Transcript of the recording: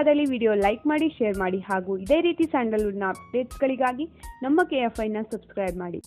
ಆದಲ್ಲಿ video like ಮಾಡಿ, share ಮಾಡಿ ಹಾಗೂ ಇದೇ ರೀತಿ ಸ್ಯಾಂಡಲ್ವುಡ್ನ ಅಪ್ಡೇಟ್ಸ್ಗಳಿಗಾಗಿ ನಮ್ಮ ಕೆ ಎಫ್ ಐನ ಸಬ್ಸ್ಕ್ರೈಬ್ ಮಾಡಿ.